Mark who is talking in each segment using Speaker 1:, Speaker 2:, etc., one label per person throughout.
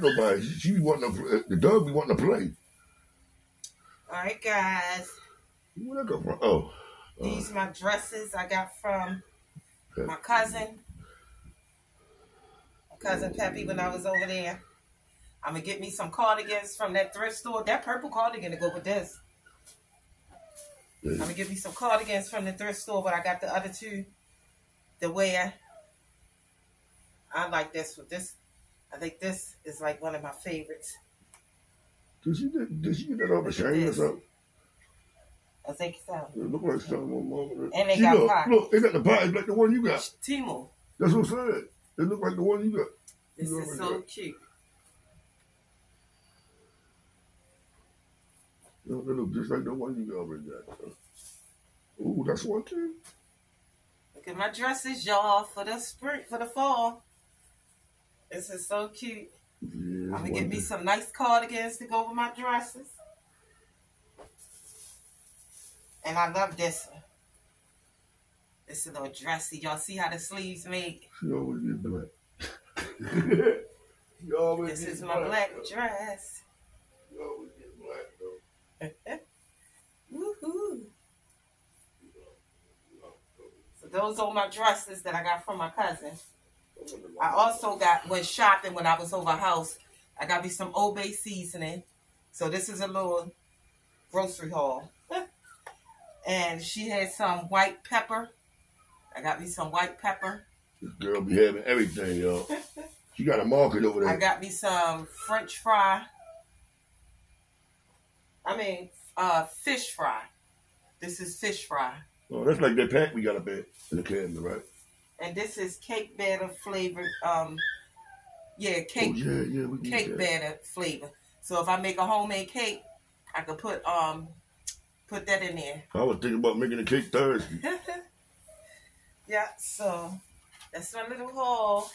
Speaker 1: dog ain't gonna fight nobody. She, she be wanting to, the dog be wanting to play.
Speaker 2: All right, guys.
Speaker 1: Where that come from? Oh. uh,
Speaker 2: These my dresses I got from my cousin. My cousin Peppy when I was over there. I'm gonna get me some cardigans from that thrift store. That purple cardigan to go with this. I'm gonna get me some cardigans from the thrift store, but I got the other two to wear. I like this one. This I think this is like one of my favorites.
Speaker 1: Did she get, did she get that off a chain or something?
Speaker 2: I think so.
Speaker 1: It look like something on mama.
Speaker 2: And they
Speaker 1: She
Speaker 2: got
Speaker 1: look,
Speaker 2: pockets.
Speaker 1: Look, they got the pockets like the one you got.
Speaker 2: Timo.
Speaker 1: That's what I'm saying. It look like the one you got.
Speaker 2: This
Speaker 1: You
Speaker 2: is so
Speaker 1: got.
Speaker 2: cute.
Speaker 1: They look just like the one you already got. Ooh, that's one too.
Speaker 2: Look at my dresses, y'all, for the spring, for the fall. This is so cute.
Speaker 1: Yeah,
Speaker 2: I'm gonna get me some nice cardigans to go with my dresses. And I love this one. This is a little dressy. Y'all see how the sleeves made?
Speaker 1: She always get black. always
Speaker 2: This
Speaker 1: get
Speaker 2: is my black
Speaker 1: though.
Speaker 2: dress.
Speaker 1: Always get black though.
Speaker 2: Woohoo. So those are my dresses that I got from my cousin. I also got went shopping when I was over house. I got me some Old Bay seasoning. So this is a little grocery haul. and she had some white pepper. I got me some white pepper.
Speaker 1: This girl be having everything, y'all. She got a market over there.
Speaker 2: I got me some French fry. I mean, uh, fish fry. This is fish fry.
Speaker 1: Oh, that's like that pack we got up there in the cabinet, right?
Speaker 2: And this is cake batter flavored. Um, yeah,
Speaker 1: Oh,
Speaker 2: cake
Speaker 1: yeah, yeah, we
Speaker 2: cake
Speaker 1: that.
Speaker 2: batter flavor. So if I make a homemade cake, I could put um put that in there.
Speaker 1: I was thinking about making a cake Thursday.
Speaker 2: yeah, so that's my little haul.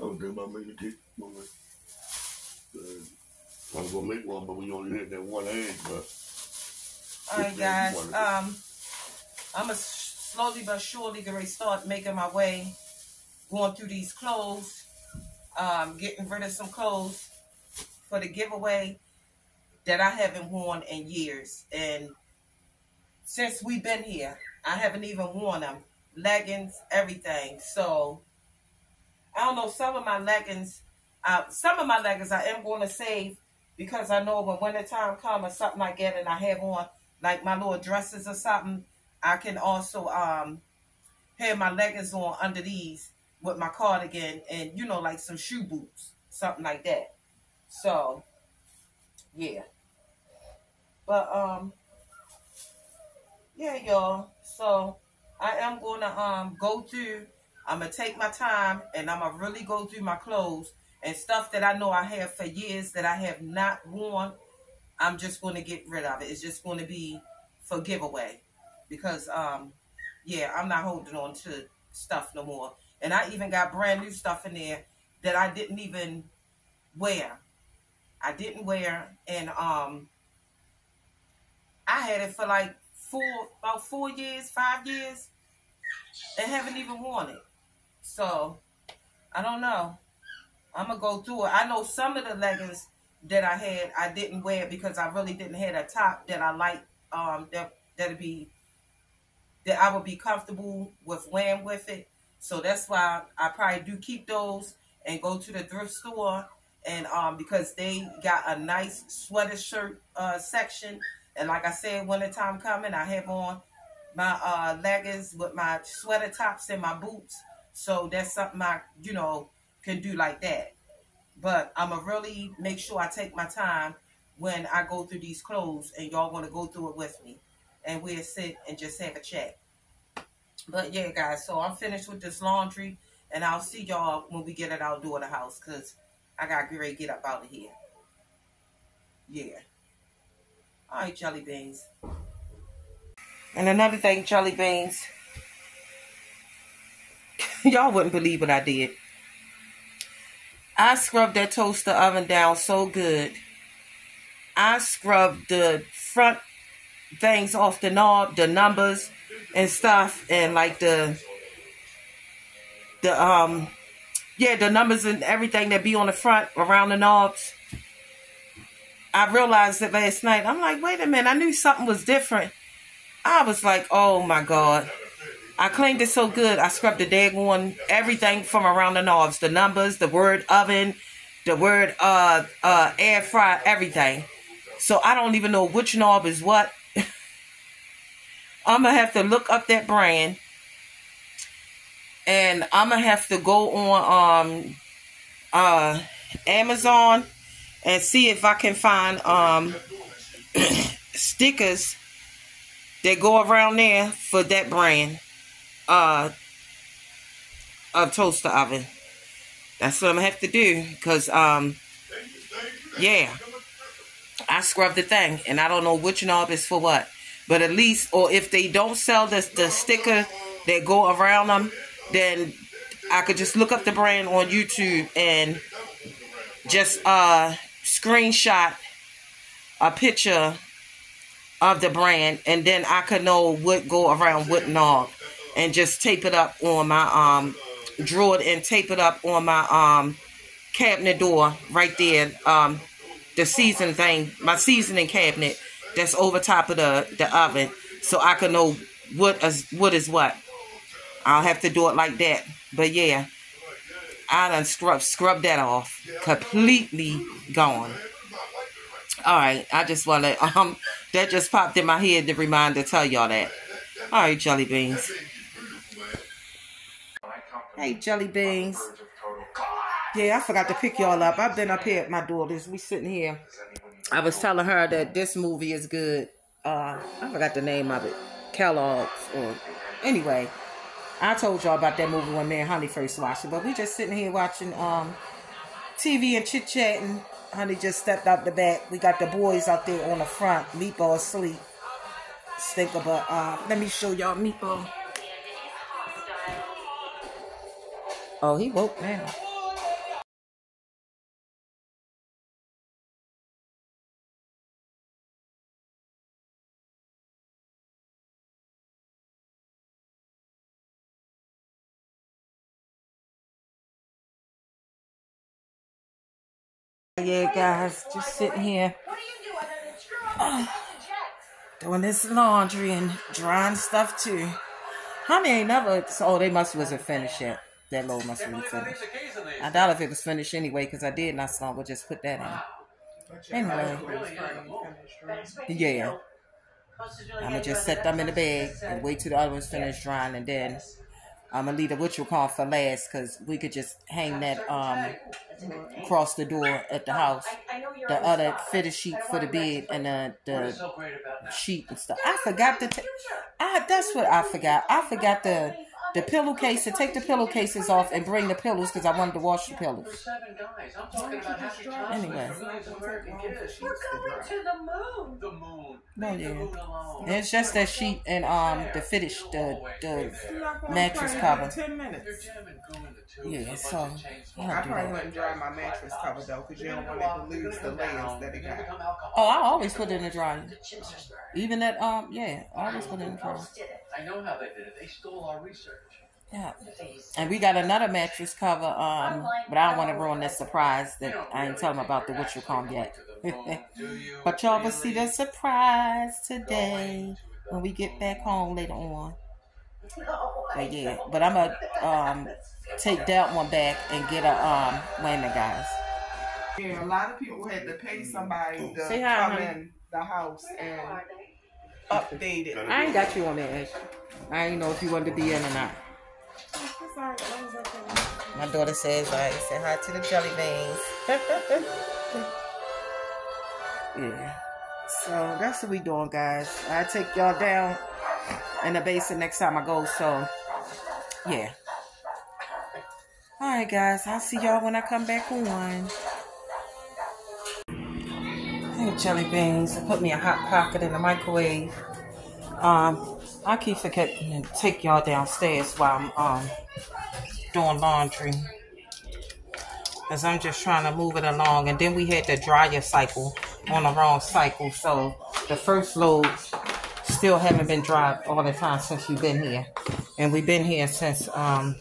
Speaker 1: I was thinking about making a cake. Uh, I was gonna make one, but we only had that one egg. But
Speaker 2: All right, guys. Um, I'm gonna slowly but surely gonna start making my way, going through these clothes, um, getting rid of some clothes for the giveaway that I haven't worn in years. And since we've been here, I haven't even worn them. Leggings, everything. So I don't know. Some of my leggings, uh, some of my leggings I am going to save because I know when wintertime comes or something like that, and I have on like my little dresses or something, I can also um have my leggings on under these with my cardigan and you know like some shoe boots, something like that. So yeah. But um yeah, y'all. So I am gonna um go through I'm gonna take my time and I'm gonna really go through my clothes and stuff that I know I have for years that I have not worn. I'm just gonna get rid of it. It's just gonna be for giveaway because um yeah, I'm not holding on to stuff no more. And I even got brand new stuff in there that I didn't even wear. I didn't wear and um I had it for like four about four years, five years, and haven't even worn it. So I don't know. I'm gonna go through it. I know some of the leggings that I had I didn't wear because I really didn't have a top that I like um that that'd be that I would be comfortable with wearing with it. So that's why I probably do keep those and go to the thrift store and um because they got a nice sweater shirt uh section and like I said when the wintertime coming I have on my uh leggings with my sweater tops and my boots. So that's something I, you know, can do like that. But I'ma really make sure I take my time when I go through these clothes and y'all wanna go through it with me. And we'll sit and just have a chat. But yeah, guys, so I'm finished with this laundry and I'll see y'all when we get it out door of the house because I got to get up out of here. Yeah. All right, jelly beans. And another thing, jelly beans. Y'all wouldn't believe what I did. I scrubbed that toaster oven down so good. I scrubbed the front things off the knob, the numbers and stuff, and like the the um yeah, the numbers and everything that be on the front around the knobs. I realized it last night. I'm like, wait a minute, I knew something was different. I was like, oh my God. I cleaned it so good. I scrubbed the dag one, everything from around the knobs, the numbers, the word oven, the word uh uh air fry, everything. So I don't even know which knob is what. I'm gonna have to look up that brand, and I'm gonna have to go on um uh Amazon and see if I can find um stickers that go around there for that brand uh of toaster oven. That's what I'm gonna have to do because um yeah I scrubbed the thing and I don't know which knob is for what. But at least or if they don't sell the the sticker that go around them, then I could just look up the brand on YouTube and just uh screenshot a picture of the brand and then I could know what go around what knob and just tape it up on my um drawer and tape it up on my um cabinet door right there um the season thing my seasoning cabinet that's over top of the the oven so I can know what is what is what I'll have to do it like that but yeah I done scrub scrub that off completely gone all right I just want to um that just popped in my head to remind to tell y'all that all right jelly beans Hey, jelly beans. Yeah, I forgot to pick y'all up. I've been up here at my daughter's. We sitting here. I was telling her that this movie is good. Uh, I forgot the name of it. Kellogg's or anyway. I told y'all about that movie when me and Honey first watched it, but we just sitting here watching um TV and chit chatting. Honey just stepped out the back. We got the boys out there on the front. Meatball asleep. Stinker, but uh let me show y'all Meatball. Oh, he woke now. Guys, just sitting here uh, doing this laundry and drying stuff too. Honey ain't never. Oh, they must wasn't finished yet that load must have been finished. I doubt if it was finished anyway, because I did not start. We'll just put that in. Anyway, yeah. I'm gonna just set them in the bag and wait till the other ones finish drying, and then I'm gonna leave the you call for last, because we could just hang that um across the door at the house. The other fitted sheet for the bed and the the sheet and stuff. I forgot to. T- I that's what I forgot. I forgot the the pillowcase to take the pillowcases off and bring the pillows because I wanted to wash the pillows. Anyway.
Speaker 3: We're going to the moon.
Speaker 4: The moon.
Speaker 2: No,
Speaker 4: Leave the
Speaker 2: yeah.
Speaker 4: moon alone.
Speaker 2: And it's just that sheet and um the finish the the mattress cover.
Speaker 5: Ten minutes.
Speaker 4: They're jamming goo in the tube.
Speaker 2: Yeah,
Speaker 4: with a bunch
Speaker 2: so-
Speaker 4: of chainsaws.
Speaker 2: yeah.
Speaker 5: I probably wouldn't dry my mattress cover though, because you don't want it to lose the layers that it got.
Speaker 2: Oh, I always put it in the dryer. Even that um yeah, I always put it in the dryer.
Speaker 4: I know how they did it. They stole our research.
Speaker 2: Yeah. And we got another mattress cover, um, but I don't want to ruin that surprise that I ain't telling them about the what you call yet. but y'all will see the surprise today when we get back home later on. But yeah, but I'm gonna um take that one back and get a um wait a minute guys.
Speaker 5: Yeah, a lot of people had to pay somebody to come in the house and update it.
Speaker 2: I ain't got you on Ash. I ain't know if you wanted to be in or not. My daughter says I say hi to the jelly beans. yeah. So that's what we doing, guys. I take y'all down in the basement next time I go. So yeah. All right, guys. I'll see y'all when I come back on. Hey, jelly beans. I put me a hot pocket in the microwave. Um, I keep forgetting to take y'all downstairs while I'm um doing laundry. Cause I'm just trying to move it along, and then we had the dryer cycle on the wrong cycle. So the first load still haven't been dried all the time since you've been here. And we've been here since, um,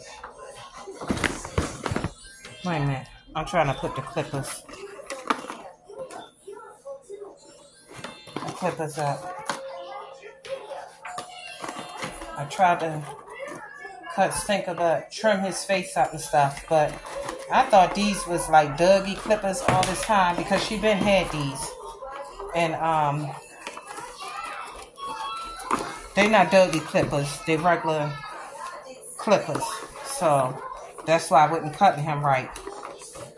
Speaker 2: wait a minute. I'm trying to put the clippers. The clippers up. I tried to cut Stinker, but trim his face up and stuff. But I thought these was like Dougie clippers all this time because she been had these. And um they not Dougie clippers, they regular clippers. So that's why I wasn't cutting him right.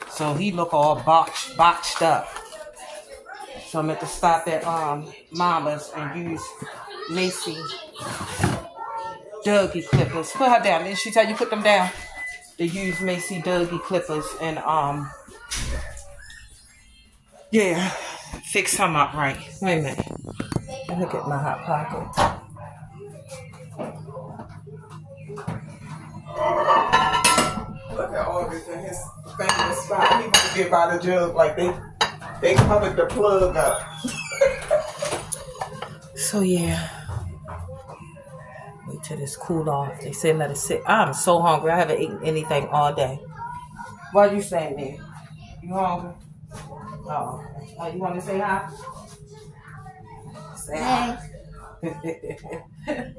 Speaker 2: So he look all botched botched up. So I'm at to stop at um Mama's and use Macy Dougie clippers. Put her down. Didn't she tell you put them down? They use Macy Dougie clippers and um yeah, fix him up right. Wait a minute. Let me get my hot pocket.
Speaker 5: Look at August in his famous spot. He to get by the jug like they they covered the plug up.
Speaker 2: So yeah. Wait till this cool off. They say let it sit. I'm so hungry. I haven't eaten anything all day. What are you saying there? You hungry? Oh, oh you want to say hi? Say hi.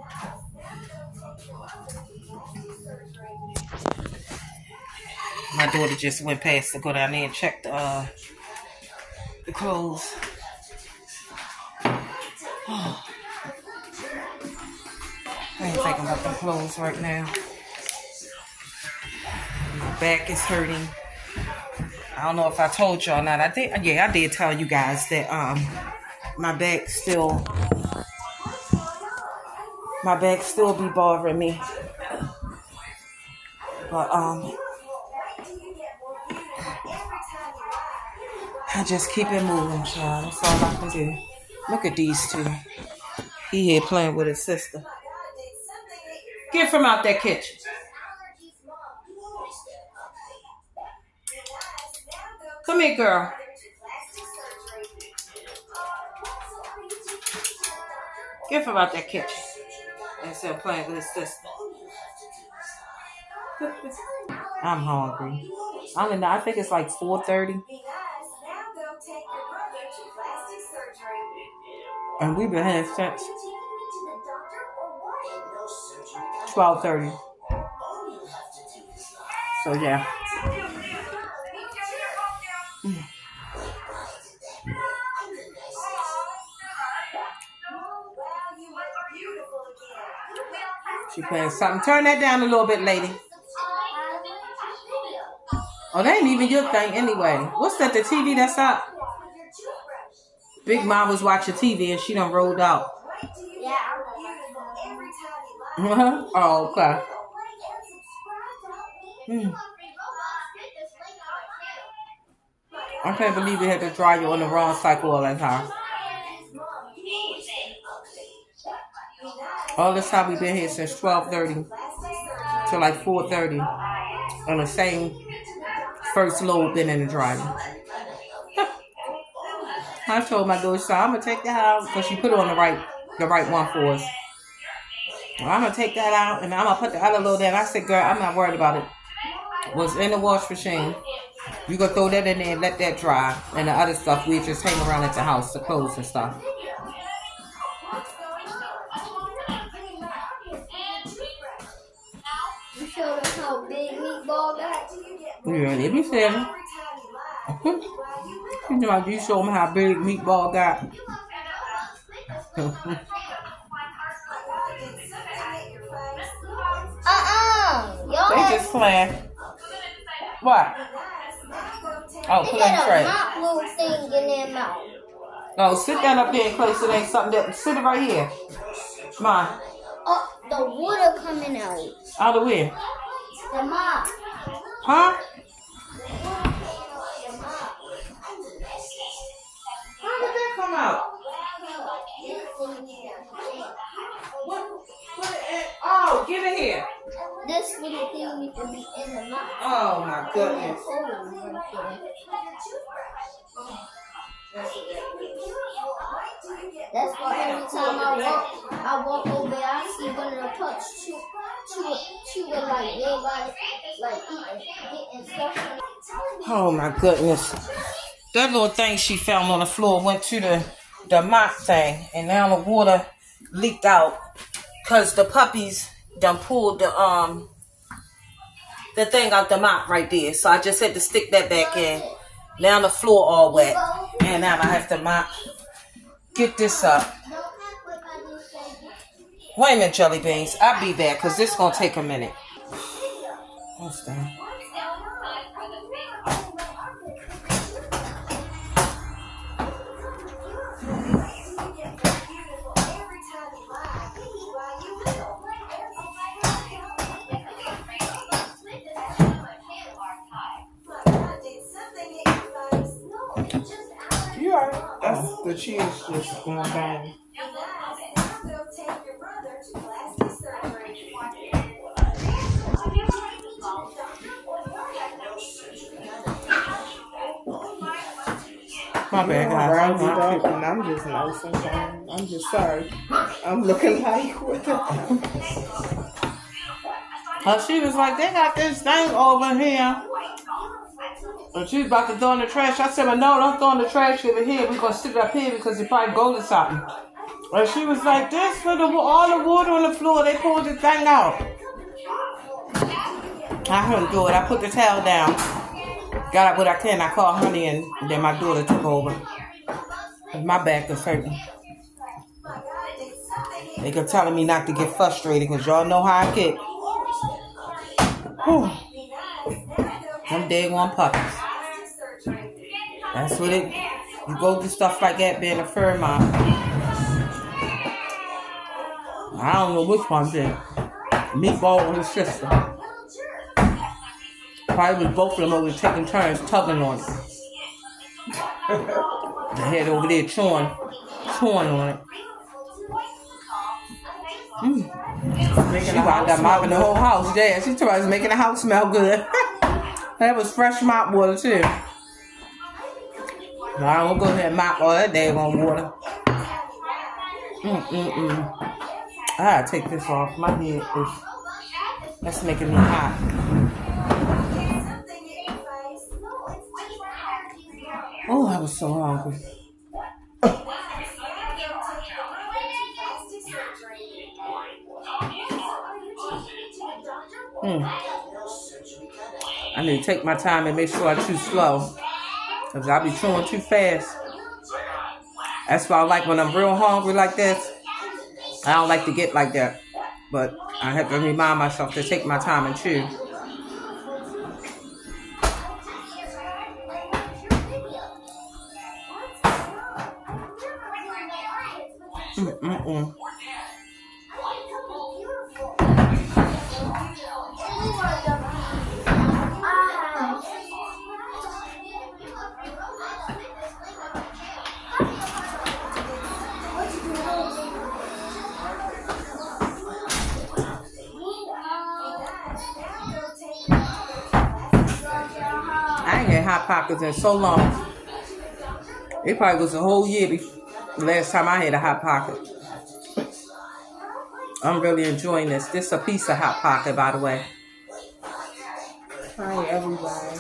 Speaker 2: My daughter just went past to go down there and check the, uh, the clothes. I ain't thinking about the clothes right now. My back is hurting. I don't know if I told y'all or not. I did. Yeah, I did tell you guys that um my back still my back still be bothering me. But um I just keep it moving, child. That's all I can do. Look at these two. He here playing with his sister. Get from out that kitchen. Come here, girl. Get from out that kitchen. Instead of playing with his sister. I'm hungry. I don't know. I think it's like 4.30. And we've been here since 12.30. So, yeah. She playing something. Turn that down a little bit, lady. Oh, that ain't even your thing anyway. What's that, the TV that's up? Big Mom was watching TV and she done rolled out. Oh, okay. Hmm. I can't believe we had to dry you on the wrong cycle all that time. All this time we've been here since 12.30 to like 4.30 on the same first load been in the dryer. I told my daughter, so I'm gonna take the house because she put it on the right, the right one for us. I'm gonna take that out and I'm gonna put the other load in. I said, girl, I'm not worried about it. Was in the wash machine. You gonna throw that in there and let that dry, and the other stuff we just hang around at the house, the clothes and stuff.
Speaker 6: You showed how big meatball got.
Speaker 2: Yeah, they be saying. You know, you show them how big meatball got. They just playing. What? Oh,
Speaker 6: they
Speaker 2: put on the
Speaker 6: got a
Speaker 2: tray.
Speaker 6: mop little thing in their mouth.
Speaker 2: Oh, sit down up there and place it ain't something that sit it right here. Come on.
Speaker 6: Oh, the water coming out.
Speaker 2: Out of the way.
Speaker 6: The mop.
Speaker 2: Huh? Goodness.
Speaker 6: Hold right there. That's why every time I walk, I walk over I see one of the pups chew, chew, like like eating, stuff.
Speaker 2: Oh my goodness. That little thing she found on the floor went to the, the mop thing and now the water leaked out because the puppies done pulled the um the thing out the mop right there. So I just had to stick that back in. Now the floor all wet. And now I have to mop get this up. Wait a minute, Jelly Beans. I'll be back because this gonna take a minute.
Speaker 5: Just going down.
Speaker 2: My bad, guys.
Speaker 5: Round it up, and I'm just nosing. down. I'm just sorry. I'm looking like what the.
Speaker 2: Uh, she was like, they got this thing over here. And she was about to throw in the trash. I said, well, no, don't throw in the trash over here. We're going to stick it up here because it probably go to something. And she was like, this for the all the water on the floor. They pulled the thing out. I couldn't do it. I put the towel down. Got up what I can. I called Honey and then my daughter took over. My back is hurting. They kept telling me not to get frustrated because y'all know how I get. Whew. Them day one puppies. That's what it. You go through stuff like that being a fur mom. I don't know which one did. Meatball or his sister. Probably was both of them over taking turns tugging on it. The head over there chewing, chewing on it. Mm.
Speaker 5: Making
Speaker 2: She wound up mopping the whole house. Yeah, she tried to making the house smell good. that was fresh mop water too. No, I won't go ahead and mop all that daggone water. Mm-mm-mm. I gotta take this off. My head is that's making me hot. Oh, I was so hungry. Mm. I need to take my time and make sure I chew slow. Because I be chewing too fast. That's why I like when I'm real hungry like this. I don't like to get like that. But I have to remind myself to take my time and chew. Hot in so long. It probably was a whole year before the last time I had a hot pocket. I'm really enjoying this. This is a piece of hot pocket, by the way.
Speaker 5: Hi, everybody.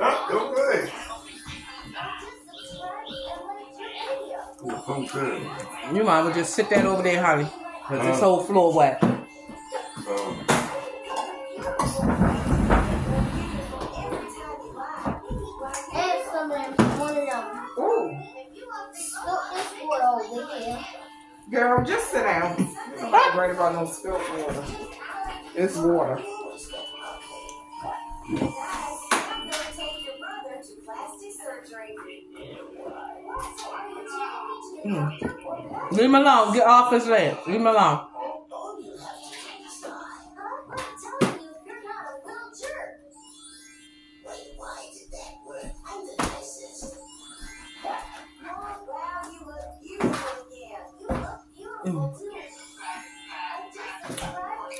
Speaker 1: Ah, okay. Okay.
Speaker 2: You might as well just sit that over there, honey. Cause this whole floor wet.
Speaker 5: About no spilt water. It's water. Hmm.
Speaker 2: Leave him alone. Get off his leg. Leave him alone.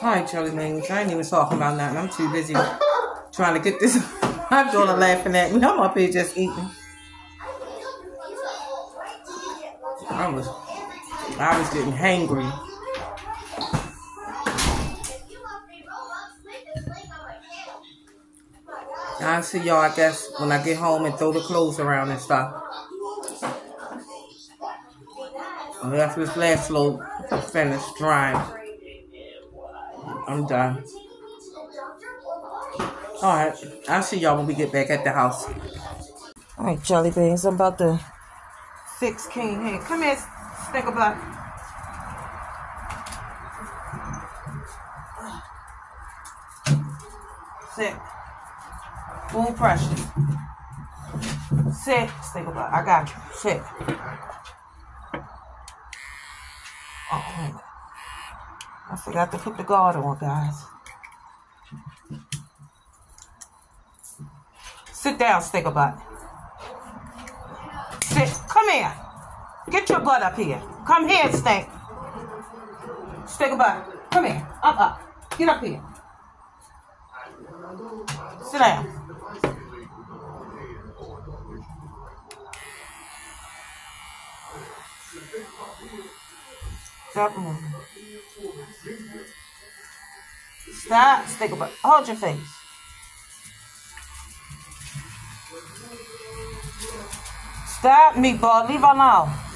Speaker 2: Hi, Charlie Language. I ain't even talking about nothing. I'm too busy trying to get this. My daughter laughing at me. I'm up here just eating. I was, I was getting hangry. I'll see y'all, I guess, when I get home and throw the clothes around and stuff. After this last load finished drying. I'm done. Alright, I'll see y'all when we get back at the house. Alright, Jelly Beans, I'm about to fix King here. Come here, a butt. Sit. Full pressure. Sit, a butt. I got you. Sit. Oh, I forgot to put the guard on, guys. Sit down, butt. Sit. Come here. Get your butt up here. Come here, stink. Stick butt. Come here. Up, up. Get up here. Sit down. Stop moving. Stop. Stick a. Hold your face. Stop, meatball. Leave her alone.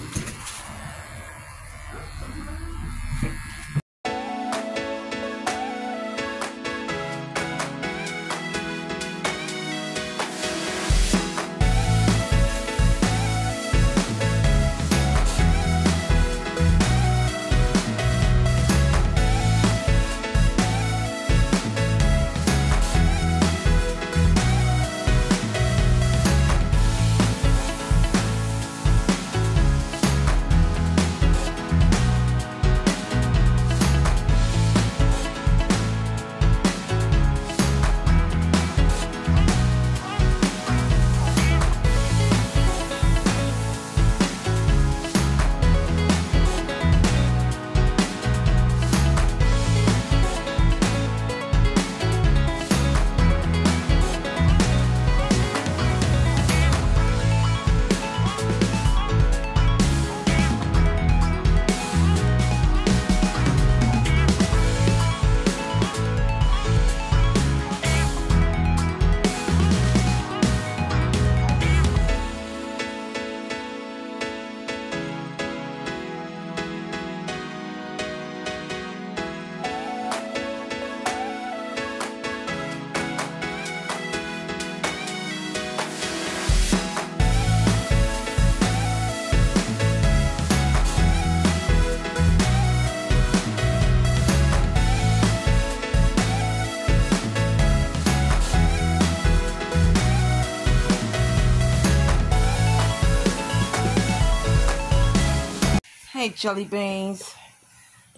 Speaker 2: Hey, jelly beans.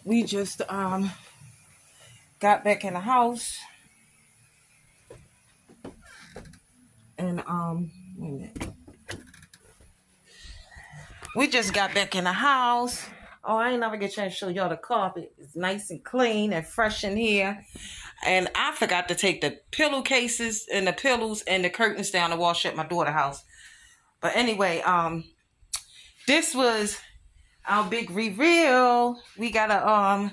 Speaker 2: We just um got back in the house. And um wait a minute. We just got back in the house. Oh, I ain't never get a chance to show y'all the carpet. It's nice and clean and fresh in here. And I forgot to take the pillowcases and the pillows and the curtains down to wash at my daughter's house. But anyway, um, this was our big reveal. We got a um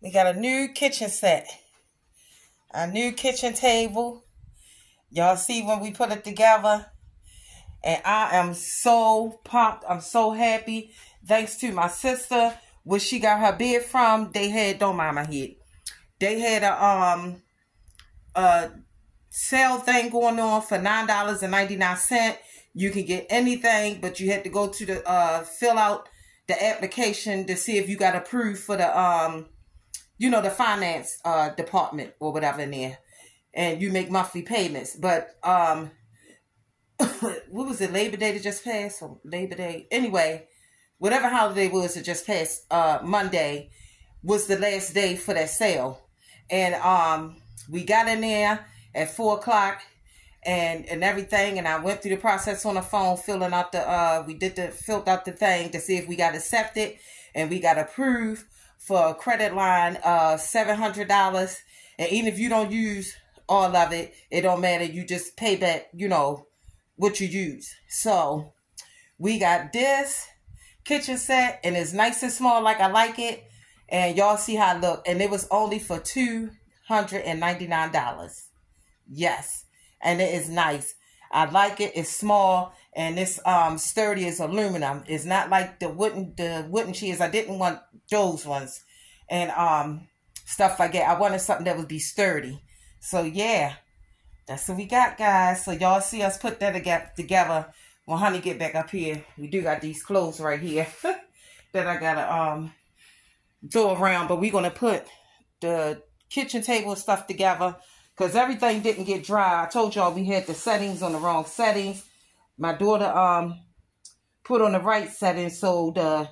Speaker 2: we got a new kitchen set. A new kitchen table. Y'all see when we put it together. And I am so pumped. I'm so happy. Thanks to my sister, where she got her bed from. They had don't mind my head. They had a um a sale thing going on for nine dollars and 99 cent you can get anything but you had to go to the uh fill out the application to see if you got approved for the um you know the finance uh department or whatever in there. And you make monthly payments. But um what was it labor day that just passed? Or labor day? Anyway whatever holiday was that just passed uh monday was the last day for that sale. And um we got in there at four o'clock and and everything and I went through the process on the phone filling out the uh we did the filled out the thing to see if we got accepted and we got approved for a credit line uh seven hundred dollars and even if you don't use all of it. It don't matter. You just pay back, you know, what you use. So we got this kitchen set and it's nice and small like I like it. And y'all see how it look. And it was only for $299. Yes. And it is nice. I like it. It's small and it's um sturdy as aluminum. It's not like the wooden the wooden chairs. I didn't want those ones. And um stuff like that. I wanted something that would be sturdy. So yeah. That's what we got, guys. So y'all see us put that together when honey get back up here. We do got these clothes right here that I gotta um do around, but we're gonna put the kitchen table stuff together because everything didn't get dry. I told y'all we had the settings on the wrong settings. My daughter um put on the right settings so the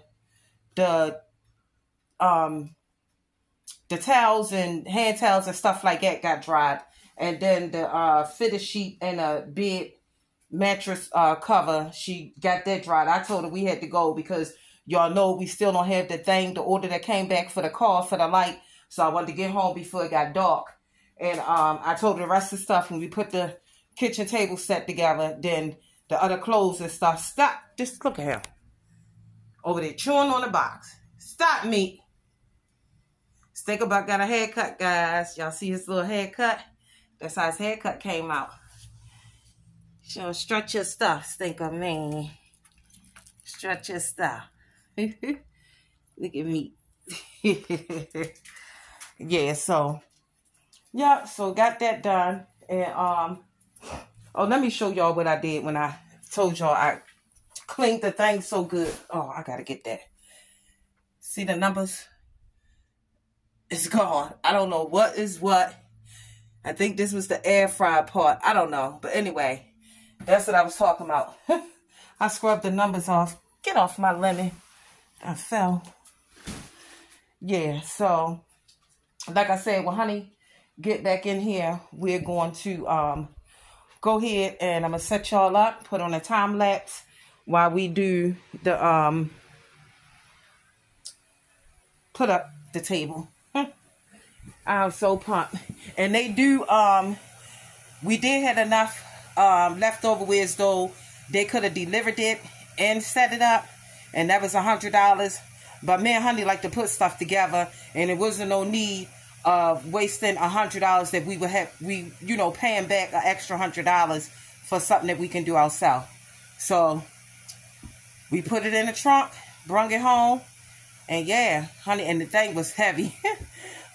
Speaker 2: the um the towels and hand towels and stuff like that got dried. And then the uh fitted sheet and a bed mattress uh cover, she got that dried. I told her we had to go because y'all know we still don't have the thing, the order that came back for the car for the light. So I wanted to get home before it got dark. And um, I told the rest of the stuff when we put the kitchen table set together, then the other clothes and stuff. Stop. Just look at him. Over there chewing on the box. Stop me. Stinkerbutt got a haircut, guys. Y'all see his little haircut? That's how his haircut came out. So stretch your stuff, Stinker man. Stretch your stuff. look at me. yeah, so yeah, so got that done. And um oh let me show y'all what I did when I told y'all I cleaned the thing so good. Oh, I gotta get that. See the numbers? It's gone. I don't know what is what. I think this was the air fry part. I don't know. But anyway, that's what I was talking about. I scrubbed the numbers off. Get off my lemon. I fell. Yeah, so like I said, well, honey get back in here, we're going to um go ahead and I'm gonna set y'all up, put on a time lapse while we do the um put up the table. I'm so pumped. And they do um we did have enough um leftover with though they could have delivered it and set it up and that was a hundred dollars. But me and honey like to put stuff together and it wasn't no need of wasting a hundred dollars that we would have we you know paying back an extra hundred dollars for something that we can do ourselves. So we put it in the trunk brung it home and yeah honey and the thing was heavy.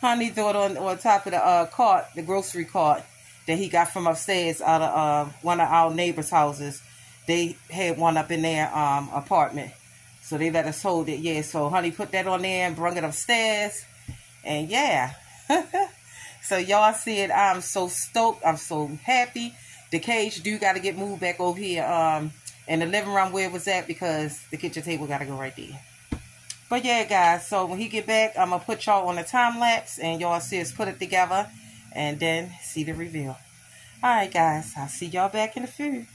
Speaker 2: Honey threw it on, on top of the uh, cart the grocery cart that he got from upstairs out of uh, one of our neighbors houses. They had one up in their um, apartment. So they let us hold it yeah. So honey put that on there and brung it upstairs. And yeah so y'all said. I'm so stoked. I'm so happy. The cage do got to get moved back over here um, in the living room where it was at because the kitchen table got to go right there. But yeah, guys, so when he get back, I'm to put y'all on a time lapse and y'all see us put it together and then see the reveal. All right, guys, I'll see y'all back in the few.